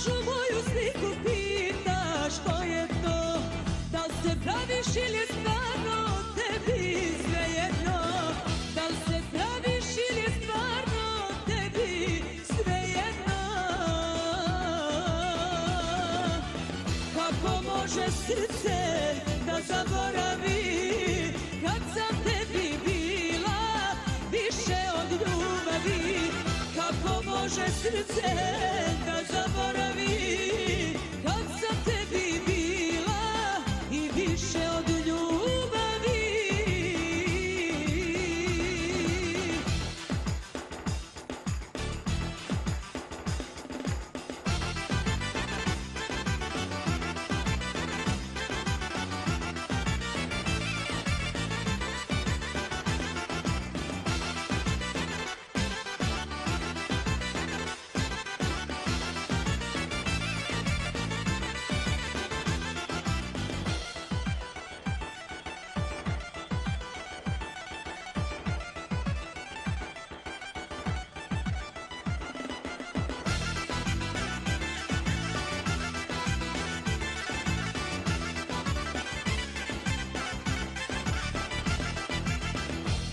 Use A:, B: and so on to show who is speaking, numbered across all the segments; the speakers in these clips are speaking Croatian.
A: pokažu moju sliku pitaš što je to? Da li se praviš ili stvarno tebi svejedno? Da li se praviš ili stvarno tebi svejedno? Kako može srce da zaboravi Kad sam tebi bila više od ljubavi? Kako može srce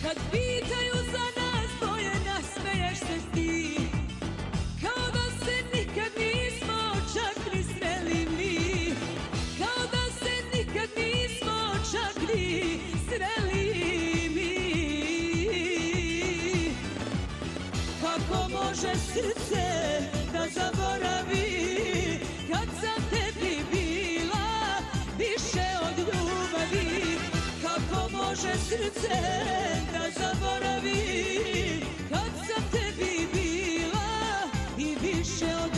A: Kad pitaju za nas se ti. Kao da se nikad nismo čak se nikad nismo čak ni sreli mi. Kako može srce može srce da zaboravi. Kad sam tebi bila i više od